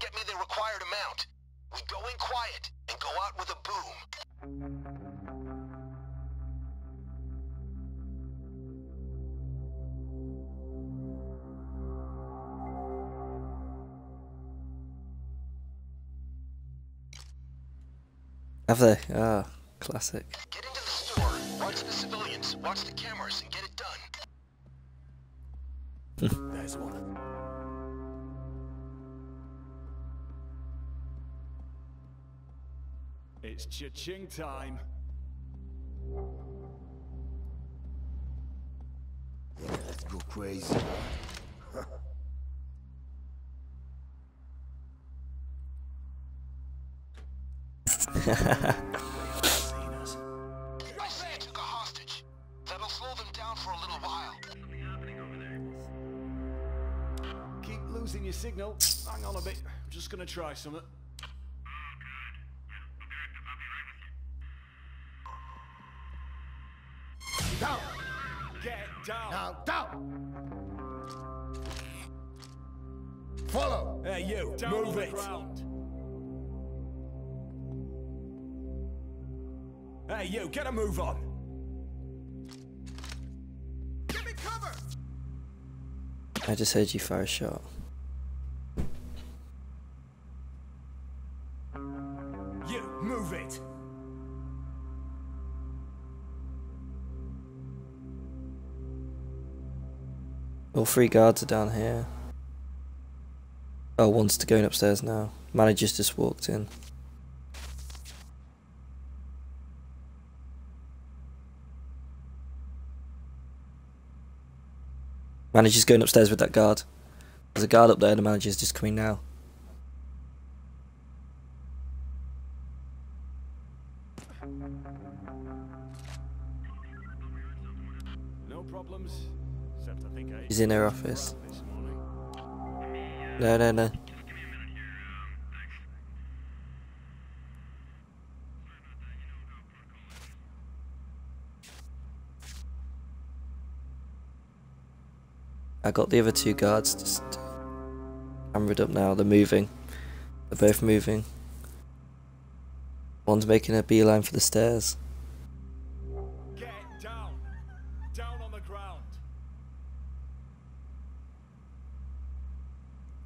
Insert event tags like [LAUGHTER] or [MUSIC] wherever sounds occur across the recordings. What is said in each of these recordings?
get me the required amount. We go in quiet and go out with a boom. Have they? Ah, classic. Get into the store, watch the civilians, watch the cameras, and get it done. There's one. It's cha-ching time. Let's go crazy. Seen. I see took a hostage. That'll slow them down for a little while. Keep losing your signal. Hang on a bit. I'm just gonna try something. Down! Get down. Now, down! Follow! Hey, you. Down move it. ground. Hey, you. Get a move on. Give me cover! I just heard you fire a shot. You. Move it. All three guards are down here. Oh, one's to going upstairs now. Manager's just walked in. Manager's going upstairs with that guard. There's a guard up there, the manager's just coming now. He's in her office. No, no, no. I got the other two guards just hammered up now. They're moving. They're both moving. One's making a beeline for the stairs.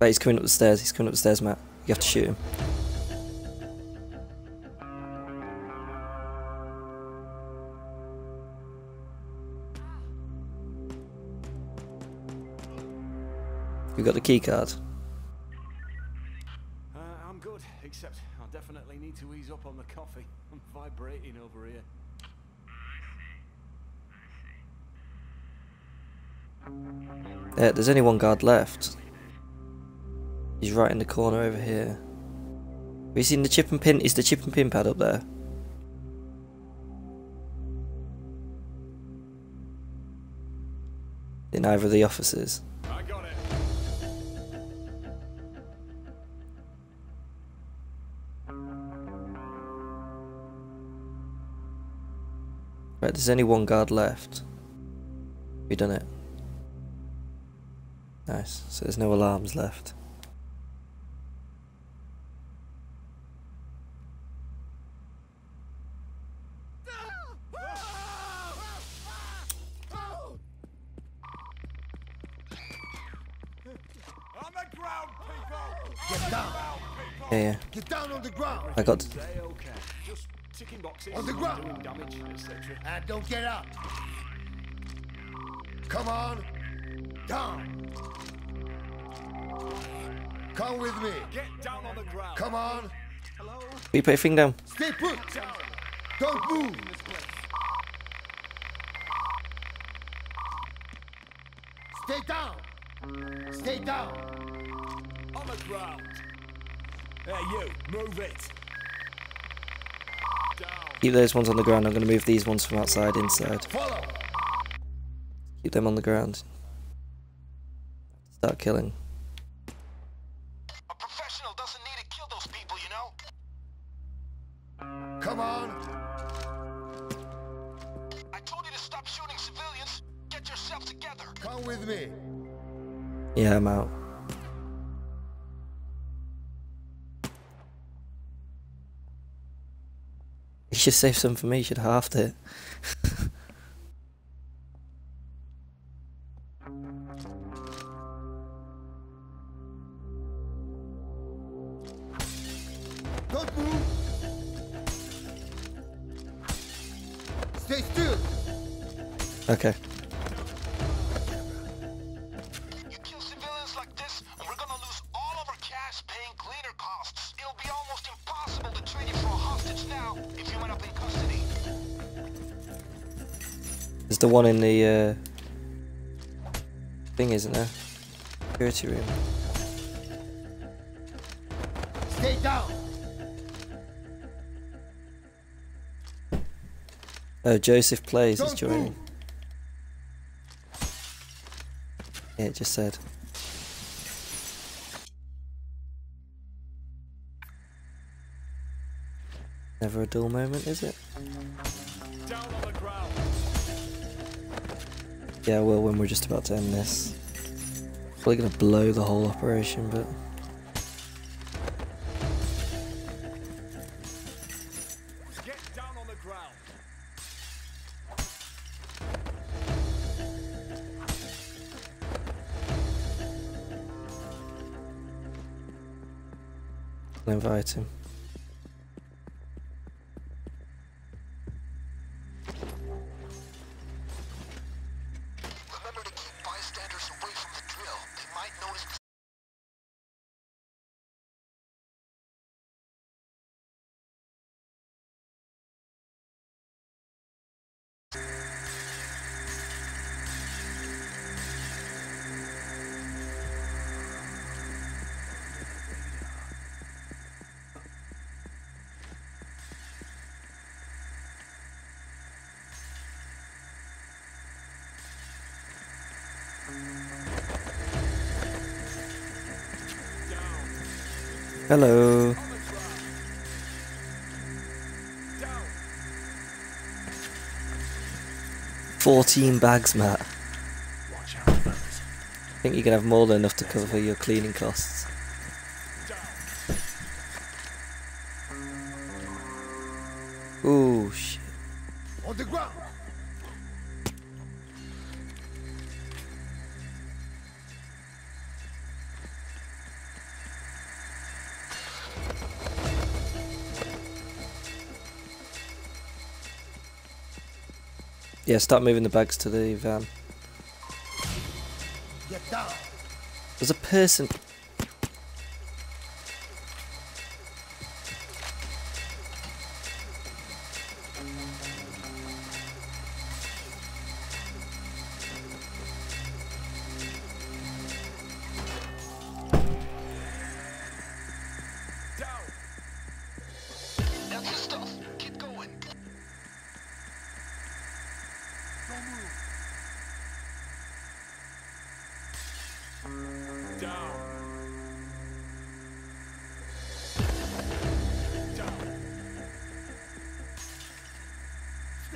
Right, he's coming up the stairs. He's coming up the stairs, Matt. You have to shoot him. You got the key card. Uh, I'm good, except I definitely need to ease up on the coffee. [LAUGHS] I'm vibrating over here. There, there's only one guard left. He's right in the corner over here. Have you seen the chip and pin? Is the chip and pin pad up there? In either of the offices. I got it. Right, there's only one guard left. We done it. Nice. So there's no alarms left. On the ground, people. Get down! Yeah, yeah. Get down on the ground! I got. Stay okay. Boxes. On the ground. Damage. And don't get up! Come on! Down! Come with me! Get down on the ground. Come on! Hello? Will you put your thing down? Stay put! Don't move! Stay down! Stay down! On the ground. Hey, you. Move it. Down. Keep those ones on the ground. I'm going to move these ones from outside inside. Follow! Keep them on the ground. Start killing. A professional doesn't need to kill those people, you know? Come on! I told you to stop shooting civilians. Get yourself together. Come with me! Yeah, I'm out. You should save some for me, you should half it. okay. There's the one in the uh, thing, isn't there? Security room. Stay down. Oh, Joseph Plays is joining. move. Yeah, it just said. Never a dull moment, is it? Yeah, well, when we're just about to end this. Probably gonna blow the whole operation, but invite him. Hello. 14 bags, Matt. I think you can have more than enough to cover your cleaning costs. Ooh, shit. On the ground. Yeah, start moving the bags to the van. There's a person.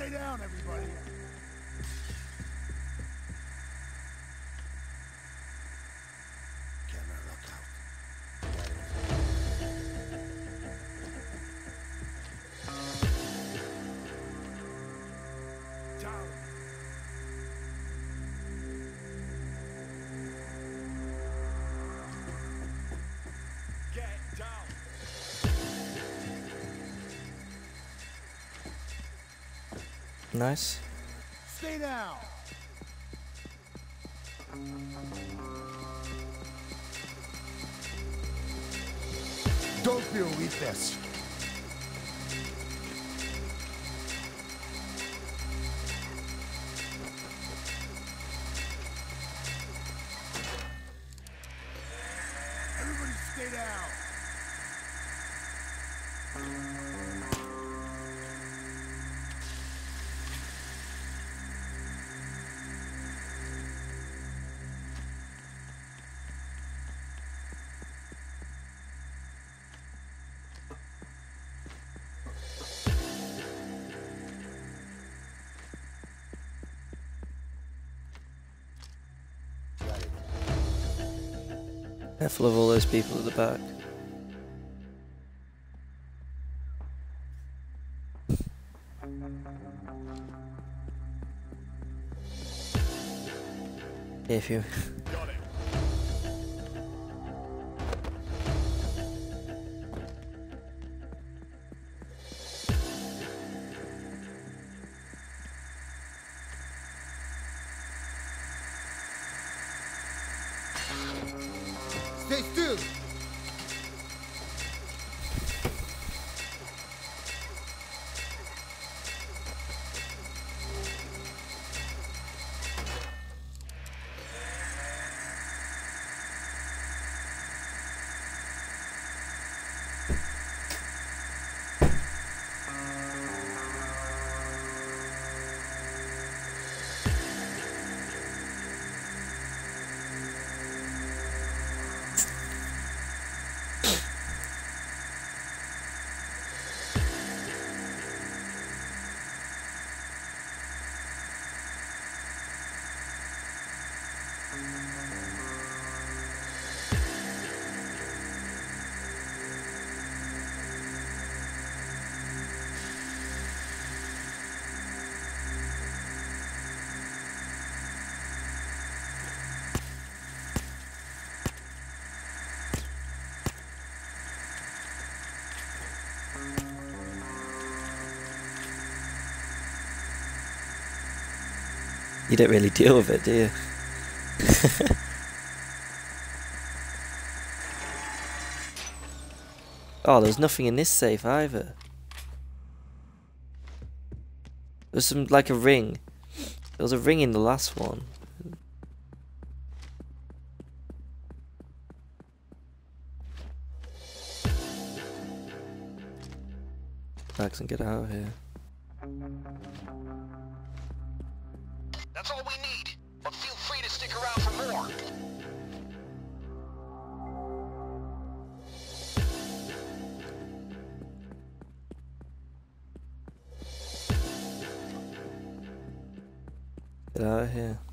Down, everybody. Nice. Stay down. Don't feel weakness. Everybody stay down. Careful of all those people at the back. If you Got it. You don't really deal with it, do you? [LAUGHS] oh, there's nothing in this safe either. There's some like a ring. There was a ring in the last one. Max and get out of here. Get out of here.